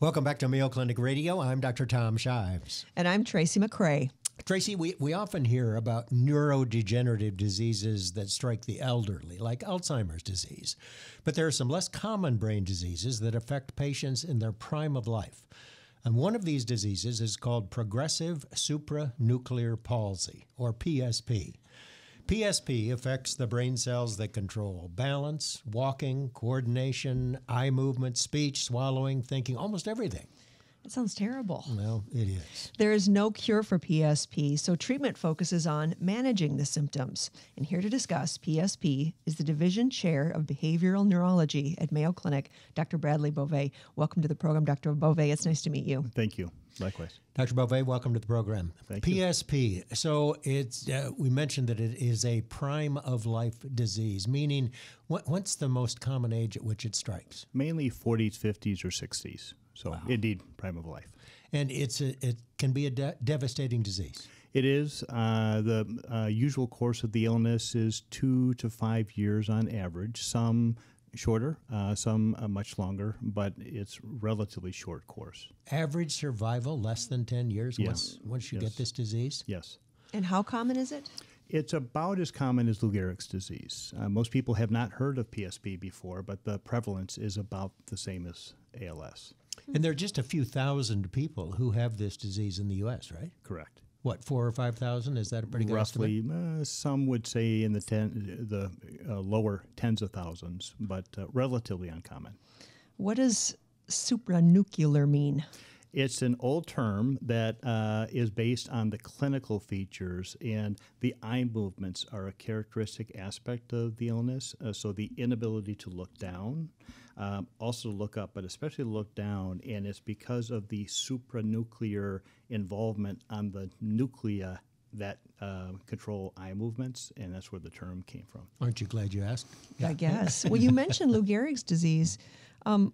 Welcome back to Mayo Clinic Radio. I'm Dr. Tom Shives. And I'm Tracy McCray. Tracy, we, we often hear about neurodegenerative diseases that strike the elderly, like Alzheimer's disease. But there are some less common brain diseases that affect patients in their prime of life. And one of these diseases is called progressive supranuclear palsy, or PSP. PSP affects the brain cells that control balance, walking, coordination, eye movement, speech, swallowing, thinking, almost everything. It sounds terrible. Well, it is. There is no cure for PSP, so treatment focuses on managing the symptoms. And here to discuss PSP is the Division Chair of Behavioral Neurology at Mayo Clinic, Dr. Bradley Boeve. Welcome to the program, Dr. Boeve. It's nice to meet you. Thank you. Likewise. Dr. Boeve, welcome to the program. Thank PSP. you. So it's uh, we mentioned that it is a prime of life disease, meaning what, what's the most common age at which it strikes? Mainly 40s, 50s, or 60s. So wow. indeed, prime of life. And it's a, it can be a de- devastating disease. It is. Uh, the uh, usual course of the illness is two to five years on average. Some shorter, uh, some uh, much longer, but it's relatively short course. Average survival less than 10 years yes. once, once you yes. get this disease? Yes. And how common is it? It's about as common as Lou Gehrig's disease. Uh, most people have not heard of PSP before, but the prevalence is about the same as ALS. And there are just a few thousand people who have this disease in the U.S., right? Correct what four or five thousand? Is that a pretty good roughly? Uh, some would say in the ten, the uh, lower tens of thousands, but uh, relatively uncommon. What does supranuclear mean? It's an old term that uh, is based on the clinical features, and the eye movements are a characteristic aspect of the illness. Uh, so, the inability to look down, um, also to look up, but especially look down, and it's because of the supranuclear involvement on the nuclei that uh, control eye movements, and that's where the term came from. Aren't you glad you asked? Yeah. I guess. well, you mentioned Lou Gehrig's disease. Um,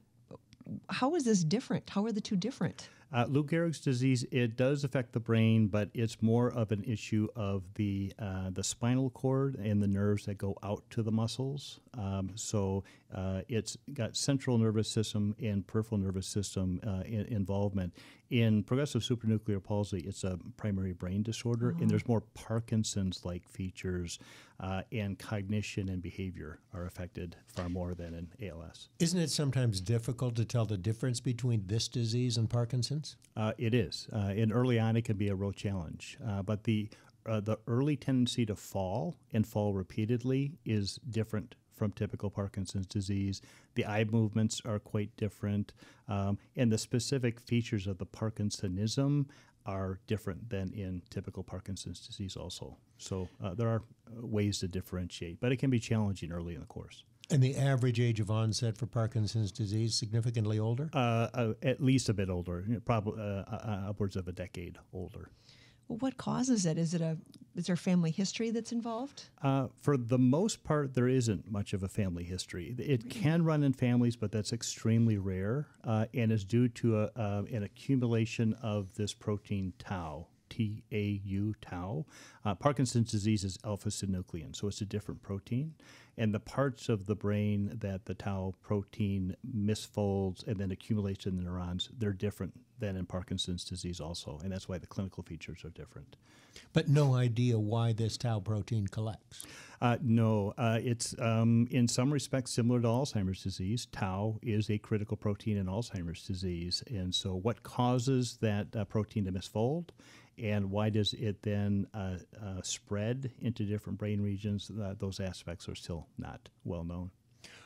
how is this different? How are the two different? Uh, Lou Gehrig's disease it does affect the brain, but it's more of an issue of the uh, the spinal cord and the nerves that go out to the muscles. Um, so uh, it's got central nervous system and peripheral nervous system uh, in, involvement. In progressive supranuclear palsy, it's a primary brain disorder, and there's more Parkinson's-like features, uh, and cognition and behavior are affected far more than in ALS. Isn't it sometimes difficult to tell the difference between this disease and Parkinson's? Uh, it is. Uh, and early on, it can be a real challenge. Uh, but the uh, the early tendency to fall and fall repeatedly is different from typical Parkinson's disease. The eye movements are quite different, um, and the specific features of the Parkinsonism are different than in typical Parkinson's disease, also. So uh, there are uh, ways to differentiate, but it can be challenging early in the course. And the average age of onset for Parkinson's disease significantly older? Uh, uh at least a bit older, probably uh, uh, upwards of a decade older. What causes it? Is it a is there family history that's involved? Uh, for the most part, there isn't much of a family history. It can run in families, but that's extremely rare, uh, and is due to a, uh, an accumulation of this protein tau. T A U tau. Uh, Parkinson's disease is alpha synuclein, so it's a different protein. And the parts of the brain that the tau protein misfolds and then accumulates in the neurons, they're different than in Parkinson's disease, also. And that's why the clinical features are different. But no idea why this tau protein collects? Uh, no, uh, it's um, in some respects similar to Alzheimer's disease. Tau is a critical protein in Alzheimer's disease. And so, what causes that uh, protein to misfold? And why does it then uh, uh, spread into different brain regions? Uh, those aspects are still not well known.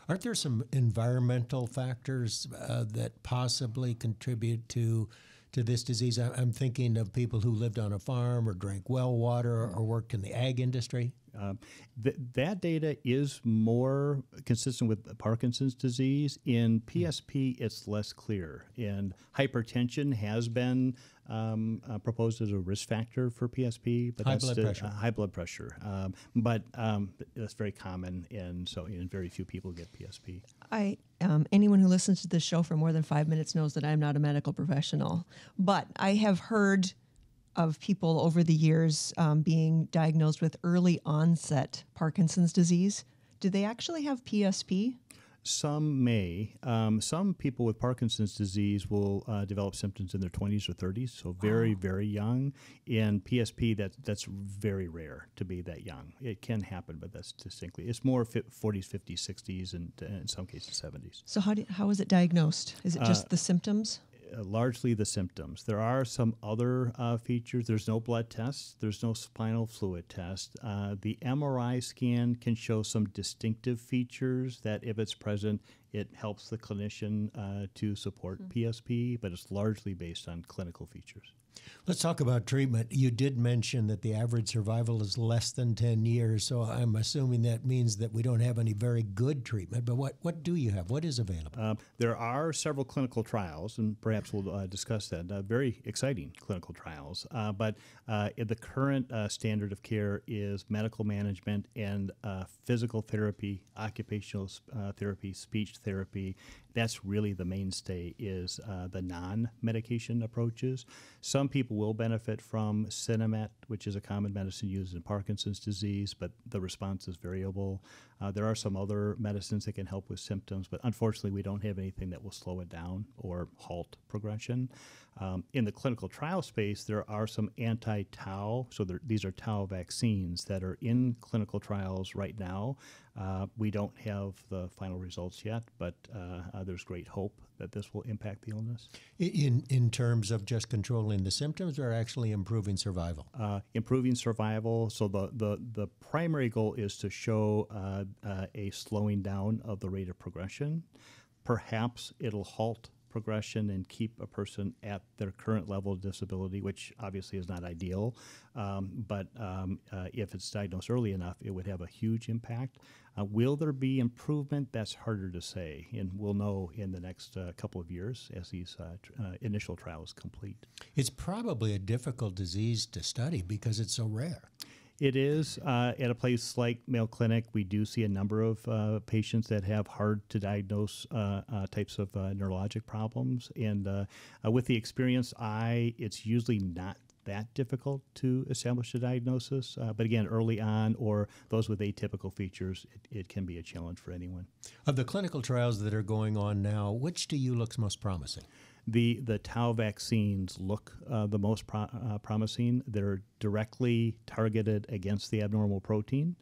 Aren't there some environmental factors uh, that possibly contribute to to this disease? I'm thinking of people who lived on a farm or drank well water or worked in the ag industry. Um, th- that data is more consistent with Parkinson's disease. In PSP, it's less clear. And hypertension has been um, uh, proposed as a risk factor for PSP, but high that's blood the, pressure. Uh, high blood pressure. Um, but um, that's very common, and so you know, very few people get PSP. I um, anyone who listens to this show for more than five minutes knows that I'm not a medical professional, but I have heard of people over the years um, being diagnosed with early onset Parkinson's disease. Do they actually have PSP? Some may. Um, some people with Parkinson's disease will uh, develop symptoms in their 20s or 30s, so very, very young. In PSP, that, that's very rare to be that young. It can happen, but that's distinctly. It's more fi- 40s, 50s, 60s, and uh, in some cases 70s. So how do, how is it diagnosed? Is it just the symptoms? Uh, largely the symptoms. There are some other uh, features. There's no blood test. There's no spinal fluid test. Uh, the MRI scan can show some distinctive features that, if it's present, it helps the clinician uh, to support PSP, but it's largely based on clinical features. Let's talk about treatment. You did mention that the average survival is less than 10 years, so I'm assuming that means that we don't have any very good treatment. But what, what do you have? What is available? Um, there are several clinical trials, and perhaps we'll uh, discuss that. Uh, very exciting clinical trials. Uh, but uh, the current uh, standard of care is medical management and uh, physical therapy, occupational uh, therapy, speech therapy. That's really the mainstay. Is uh, the non-medication approaches. Some people will benefit from Sinemet, which is a common medicine used in Parkinson's disease, but the response is variable. Uh, there are some other medicines that can help with symptoms, but unfortunately, we don't have anything that will slow it down or halt progression. Um, in the clinical trial space, there are some anti tau, so there, these are tau vaccines that are in clinical trials right now. Uh, we don't have the final results yet, but uh, uh, there's great hope that this will impact the illness. In, in terms of just controlling the symptoms or actually improving survival? uh, improving survival. So the, the, the primary goal is to show uh, uh, a slowing down of the rate of progression. Perhaps it'll halt progression and keep a person at their current level of disability, which obviously is not ideal. Um, but um, uh, if it's diagnosed early enough, it would have a huge impact. Uh, will there be improvement? That's harder to say, and we'll know in the next uh, couple of years as these uh, tr- uh, initial trials complete. It's probably a difficult disease to study because it's so rare. It is uh, at a place like Mayo Clinic. We do see a number of uh, patients that have hard to diagnose uh, uh, types of uh, neurologic problems, and uh, with the experienced eye, it's usually not that difficult to establish a diagnosis. But again, early on, or those with atypical features, it, it can be a challenge for anyone. Of the clinical trials that are going on now, which to you looks most promising? The the tau vaccines look uh, the most pro- uh, promising. They're directly targeted against the abnormal protein.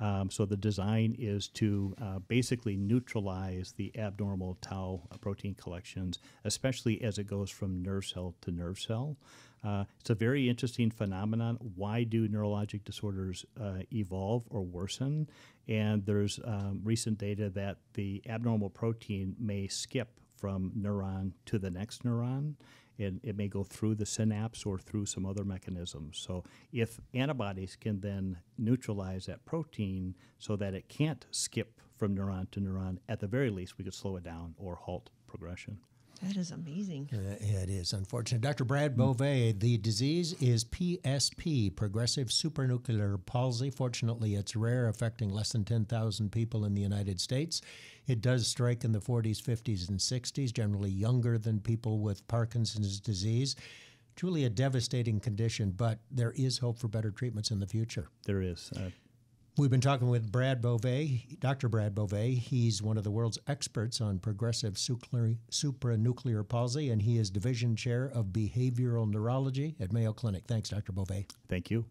Um, so the design is to uh, basically neutralize the abnormal tau protein collections, especially as it goes from nerve cell to nerve cell. Uh, it's a very interesting phenomenon. Why do neurologic disorders uh, evolve or worsen? And there's um, recent data that the abnormal protein may skip from neuron to the next neuron. And it may go through the synapse or through some other mechanisms. So, if antibodies can then neutralize that protein so that it can't skip from neuron to neuron, at the very least, we could slow it down or halt progression. That is amazing. Uh, it is unfortunate. Dr. Brad Boeve, the disease is PSP, progressive supranuclear palsy. Fortunately, it's rare, affecting less than 10,000 people in the United States. It does strike in the 40s, 50s, and 60s, generally younger than people with Parkinson's disease. Truly a devastating condition, but there is hope for better treatments in the future. There is. Uh, We've been talking with Brad Boeve, Dr. Brad Boeve. He's one of the world's experts on progressive supranuclear palsy, and he is division chair of behavioral neurology at Mayo Clinic. Thanks, Dr. Boeve. thank you.